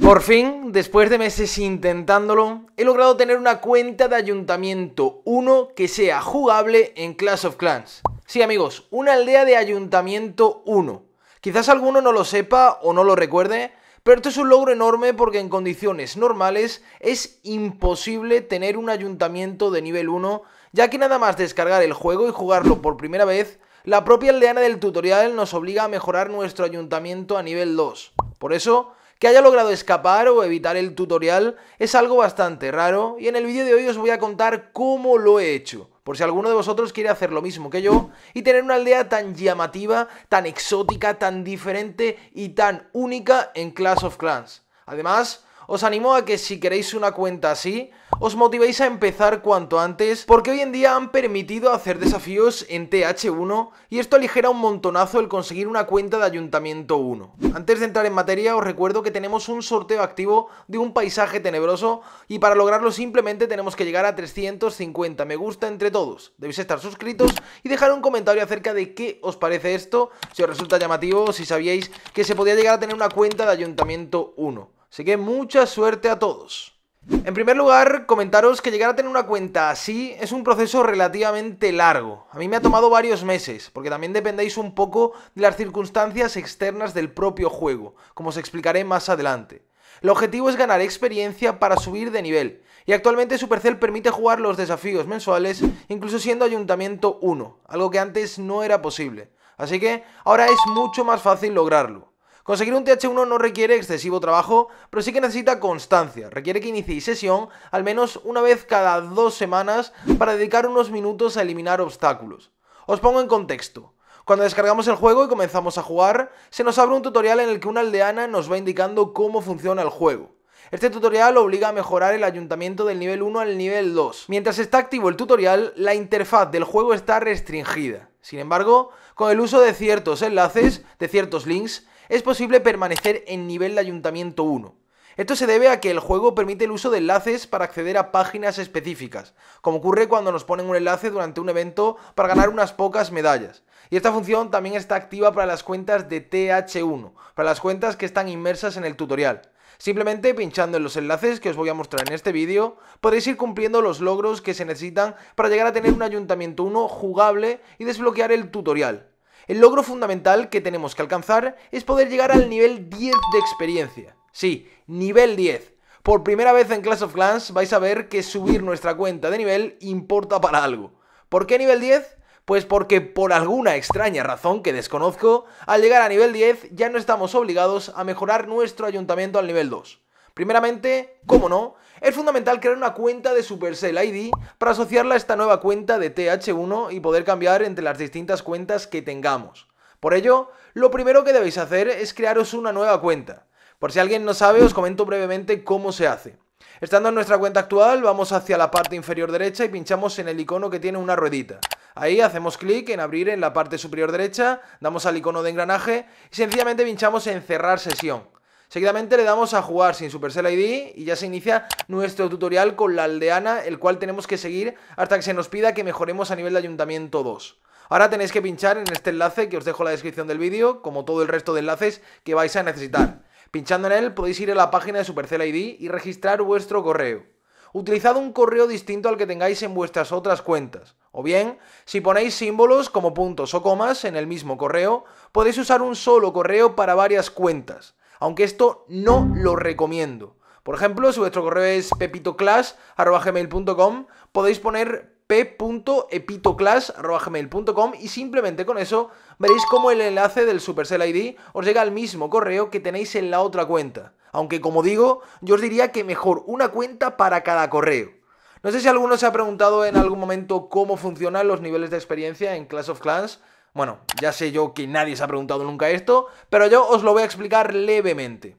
Por fin, después de meses intentándolo, he logrado tener una cuenta de Ayuntamiento 1 que sea jugable en Clash of Clans. Sí amigos, una aldea de Ayuntamiento 1. Quizás alguno no lo sepa o no lo recuerde, pero esto es un logro enorme porque en condiciones normales es imposible tener un ayuntamiento de nivel 1, ya que nada más descargar el juego y jugarlo por primera vez, la propia aldeana del tutorial nos obliga a mejorar nuestro ayuntamiento a nivel 2. Por eso, que haya logrado escapar o evitar el tutorial es algo bastante raro y en el vídeo de hoy os voy a contar cómo lo he hecho, por si alguno de vosotros quiere hacer lo mismo que yo y tener una aldea tan llamativa, tan exótica, tan diferente y tan única en Clash of Clans. Además, os animo a que si queréis una cuenta así, os motivéis a empezar cuanto antes, porque hoy en día han permitido hacer desafíos en TH1 y esto aligera un montonazo el conseguir una cuenta de Ayuntamiento 1. Antes de entrar en materia, os recuerdo que tenemos un sorteo activo de un paisaje tenebroso y para lograrlo simplemente tenemos que llegar a 350 me gusta entre todos. Debéis estar suscritos y dejar un comentario acerca de qué os parece esto, si os resulta llamativo, si sabíais que se podía llegar a tener una cuenta de Ayuntamiento 1. Así que mucha suerte a todos. En primer lugar, comentaros que llegar a tener una cuenta así es un proceso relativamente largo. A mí me ha tomado varios meses, porque también dependéis un poco de las circunstancias externas del propio juego, como os explicaré más adelante. El objetivo es ganar experiencia para subir de nivel, y actualmente Supercell permite jugar los desafíos mensuales incluso siendo Ayuntamiento 1, algo que antes no era posible. Así que ahora es mucho más fácil lograrlo. Conseguir un TH1 no requiere excesivo trabajo, pero sí que necesita constancia. Requiere que iniciéis sesión al menos una vez cada dos semanas para dedicar unos minutos a eliminar obstáculos. Os pongo en contexto. Cuando descargamos el juego y comenzamos a jugar, se nos abre un tutorial en el que una aldeana nos va indicando cómo funciona el juego. Este tutorial obliga a mejorar el ayuntamiento del nivel 1 al nivel 2. Mientras está activo el tutorial, la interfaz del juego está restringida. Sin embargo, con el uso de ciertos enlaces, de ciertos links, es posible permanecer en nivel de ayuntamiento 1. Esto se debe a que el juego permite el uso de enlaces para acceder a páginas específicas, como ocurre cuando nos ponen un enlace durante un evento para ganar unas pocas medallas. Y esta función también está activa para las cuentas de TH1, para las cuentas que están inmersas en el tutorial. Simplemente pinchando en los enlaces que os voy a mostrar en este vídeo, podéis ir cumpliendo los logros que se necesitan para llegar a tener un ayuntamiento 1 jugable y desbloquear el tutorial. El logro fundamental que tenemos que alcanzar es poder llegar al nivel 10 de experiencia. Sí, nivel 10. Por primera vez en Clash of Clans vais a ver que subir nuestra cuenta de nivel importa para algo. ¿Por qué nivel 10? Pues porque por alguna extraña razón que desconozco, al llegar a nivel 10 ya no estamos obligados a mejorar nuestro ayuntamiento al nivel 2. Primeramente, como no, es fundamental crear una cuenta de Supercell ID para asociarla a esta nueva cuenta de TH1 y poder cambiar entre las distintas cuentas que tengamos. Por ello, lo primero que debéis hacer es crearos una nueva cuenta. Por si alguien no sabe, os comento brevemente cómo se hace. Estando en nuestra cuenta actual, vamos hacia la parte inferior derecha y pinchamos en el icono que tiene una ruedita. Ahí hacemos clic en abrir en la parte superior derecha, damos al icono de engranaje y sencillamente pinchamos en cerrar sesión. Seguidamente le damos a jugar sin Supercell ID y ya se inicia nuestro tutorial con la aldeana, el cual tenemos que seguir hasta que se nos pida que mejoremos a nivel de ayuntamiento 2. Ahora tenéis que pinchar en este enlace que os dejo en la descripción del vídeo, como todo el resto de enlaces que vais a necesitar. Pinchando en él podéis ir a la página de Supercell ID y registrar vuestro correo. Utilizad un correo distinto al que tengáis en vuestras otras cuentas. O bien, si ponéis símbolos como puntos o comas en el mismo correo, podéis usar un solo correo para varias cuentas aunque esto no lo recomiendo. Por ejemplo, si vuestro correo es pepitoclass.gmail.com, podéis poner p.epitoclass.gmail.com y simplemente con eso veréis cómo el enlace del Supercell ID os llega al mismo correo que tenéis en la otra cuenta. Aunque como digo, yo os diría que mejor una cuenta para cada correo. No sé si alguno se ha preguntado en algún momento cómo funcionan los niveles de experiencia en Clash of Clans. Bueno, ya sé yo que nadie se ha preguntado nunca esto, pero yo os lo voy a explicar levemente.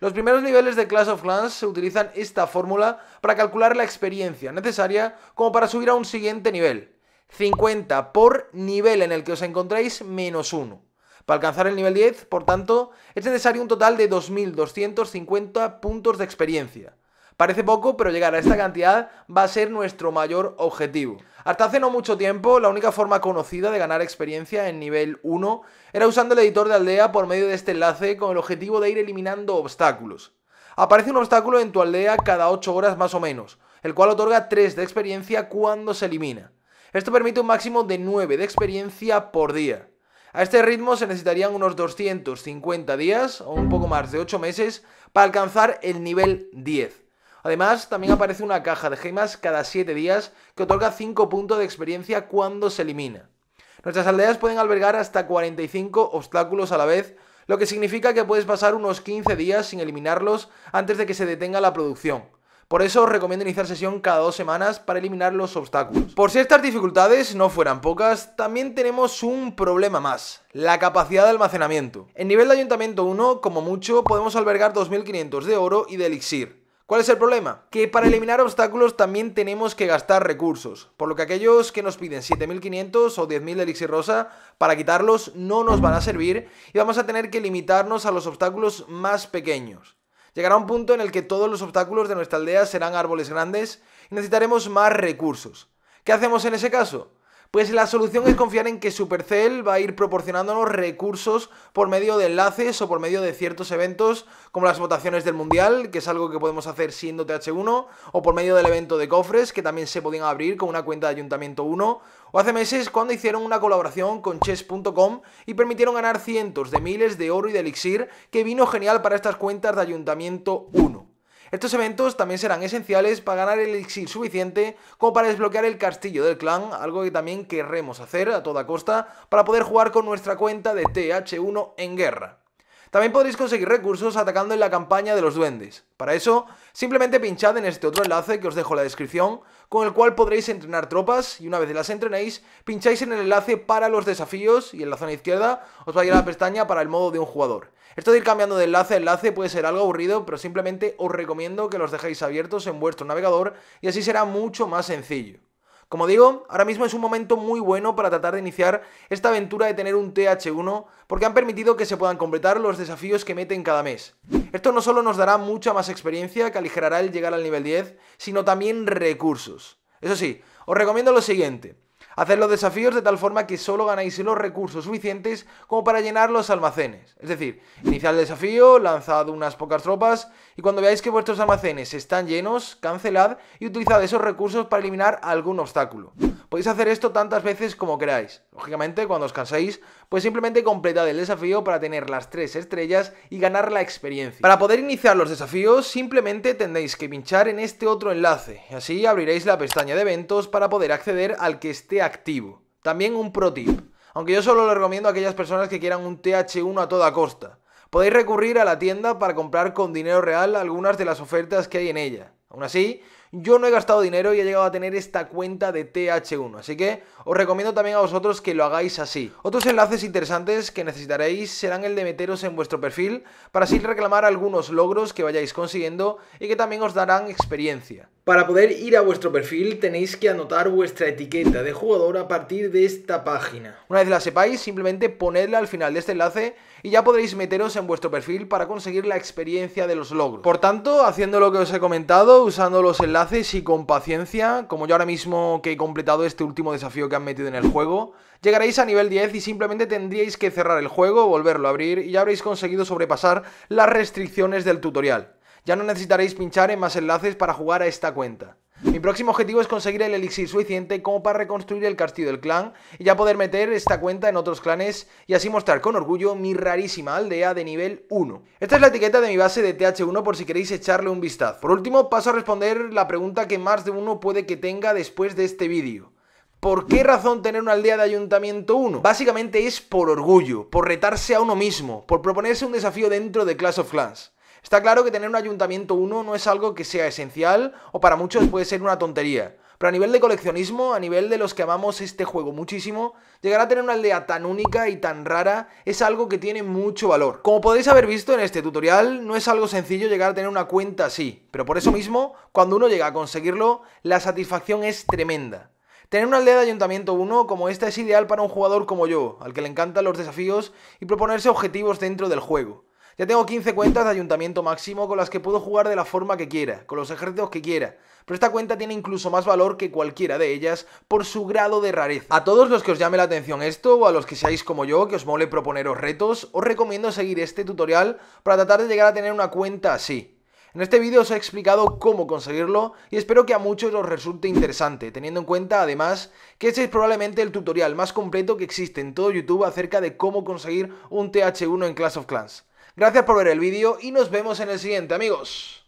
Los primeros niveles de Clash of Clans se utilizan esta fórmula para calcular la experiencia necesaria como para subir a un siguiente nivel. 50 por nivel en el que os encontráis menos 1. Para alcanzar el nivel 10, por tanto, es necesario un total de 2.250 puntos de experiencia. Parece poco, pero llegar a esta cantidad va a ser nuestro mayor objetivo. Hasta hace no mucho tiempo, la única forma conocida de ganar experiencia en nivel 1 era usando el editor de aldea por medio de este enlace con el objetivo de ir eliminando obstáculos. Aparece un obstáculo en tu aldea cada 8 horas más o menos, el cual otorga 3 de experiencia cuando se elimina. Esto permite un máximo de 9 de experiencia por día. A este ritmo se necesitarían unos 250 días o un poco más de 8 meses para alcanzar el nivel 10. Además, también aparece una caja de gemas cada 7 días que otorga 5 puntos de experiencia cuando se elimina. Nuestras aldeas pueden albergar hasta 45 obstáculos a la vez, lo que significa que puedes pasar unos 15 días sin eliminarlos antes de que se detenga la producción. Por eso os recomiendo iniciar sesión cada dos semanas para eliminar los obstáculos. Por si estas dificultades no fueran pocas, también tenemos un problema más, la capacidad de almacenamiento. En nivel de ayuntamiento 1, como mucho, podemos albergar 2500 de oro y de elixir. ¿Cuál es el problema? Que para eliminar obstáculos también tenemos que gastar recursos, por lo que aquellos que nos piden 7500 o 10.000 de elixir rosa, para quitarlos no nos van a servir y vamos a tener que limitarnos a los obstáculos más pequeños. Llegará un punto en el que todos los obstáculos de nuestra aldea serán árboles grandes y necesitaremos más recursos. ¿Qué hacemos en ese caso? Pues la solución es confiar en que Supercell va a ir proporcionándonos recursos por medio de enlaces o por medio de ciertos eventos como las votaciones del Mundial, que es algo que podemos hacer siendo TH1, o por medio del evento de cofres, que también se podían abrir con una cuenta de Ayuntamiento 1, o hace meses cuando hicieron una colaboración con chess.com y permitieron ganar cientos de miles de oro y de elixir, que vino genial para estas cuentas de Ayuntamiento 1. Estos eventos también serán esenciales para ganar el elixir suficiente como para desbloquear el castillo del clan, algo que también querremos hacer a toda costa para poder jugar con nuestra cuenta de TH1 en guerra. También podréis conseguir recursos atacando en la campaña de los duendes. Para eso, simplemente pinchad en este otro enlace que os dejo en la descripción, con el cual podréis entrenar tropas y una vez las entrenéis, pincháis en el enlace para los desafíos y en la zona izquierda os va a ir a la pestaña para el modo de un jugador. Esto de ir cambiando de enlace a enlace puede ser algo aburrido, pero simplemente os recomiendo que los dejéis abiertos en vuestro navegador y así será mucho más sencillo. Como digo, ahora mismo es un momento muy bueno para tratar de iniciar esta aventura de tener un TH1 porque han permitido que se puedan completar los desafíos que meten cada mes. Esto no solo nos dará mucha más experiencia que aligerará el llegar al nivel 10, sino también recursos. Eso sí, os recomiendo lo siguiente. Hacer los desafíos de tal forma que solo ganáis los recursos suficientes como para llenar los almacenes. Es decir, iniciad el desafío, lanzad unas pocas tropas y cuando veáis que vuestros almacenes están llenos, cancelad y utilizad esos recursos para eliminar algún obstáculo. Podéis hacer esto tantas veces como queráis. Lógicamente, cuando os canséis, pues simplemente completad el desafío para tener las tres estrellas y ganar la experiencia. Para poder iniciar los desafíos, simplemente tendréis que pinchar en este otro enlace. Así abriréis la pestaña de eventos para poder acceder al que esté activo. También un pro tip. Aunque yo solo lo recomiendo a aquellas personas que quieran un TH1 a toda costa. Podéis recurrir a la tienda para comprar con dinero real algunas de las ofertas que hay en ella. Aún así, yo no he gastado dinero y he llegado a tener esta cuenta de TH1, así que os recomiendo también a vosotros que lo hagáis así. Otros enlaces interesantes que necesitaréis serán el de meteros en vuestro perfil para así reclamar algunos logros que vayáis consiguiendo y que también os darán experiencia. Para poder ir a vuestro perfil tenéis que anotar vuestra etiqueta de jugador a partir de esta página. Una vez la sepáis, simplemente ponedla al final de este enlace y ya podréis meteros en vuestro perfil para conseguir la experiencia de los logros. Por tanto, haciendo lo que os he comentado, usando los enlaces y con paciencia, como yo ahora mismo que he completado este último desafío que han metido en el juego, llegaréis a nivel 10 y simplemente tendríais que cerrar el juego, volverlo a abrir y ya habréis conseguido sobrepasar las restricciones del tutorial ya no necesitaréis pinchar en más enlaces para jugar a esta cuenta. Mi próximo objetivo es conseguir el elixir suficiente como para reconstruir el castillo del clan y ya poder meter esta cuenta en otros clanes y así mostrar con orgullo mi rarísima aldea de nivel 1. Esta es la etiqueta de mi base de TH1 por si queréis echarle un vistazo. Por último paso a responder la pregunta que más de uno puede que tenga después de este vídeo. ¿Por qué razón tener una aldea de ayuntamiento 1? Básicamente es por orgullo, por retarse a uno mismo, por proponerse un desafío dentro de Clash of Clans. Está claro que tener un ayuntamiento 1 no es algo que sea esencial o para muchos puede ser una tontería. Pero a nivel de coleccionismo, a nivel de los que amamos este juego muchísimo, llegar a tener una aldea tan única y tan rara es algo que tiene mucho valor. Como podéis haber visto en este tutorial, no es algo sencillo llegar a tener una cuenta así, pero por eso mismo, cuando uno llega a conseguirlo, la satisfacción es tremenda. Tener una aldea de ayuntamiento 1 como esta es ideal para un jugador como yo, al que le encantan los desafíos y proponerse objetivos dentro del juego. Ya tengo 15 cuentas de ayuntamiento máximo con las que puedo jugar de la forma que quiera, con los ejércitos que quiera, pero esta cuenta tiene incluso más valor que cualquiera de ellas por su grado de rareza. A todos los que os llame la atención esto, o a los que seáis como yo, que os mole proponeros retos, os recomiendo seguir este tutorial para tratar de llegar a tener una cuenta así. En este vídeo os he explicado cómo conseguirlo y espero que a muchos os resulte interesante, teniendo en cuenta además que este es probablemente el tutorial más completo que existe en todo YouTube acerca de cómo conseguir un TH1 en Clash of Clans. Gracias por ver el vídeo y nos vemos en el siguiente, amigos.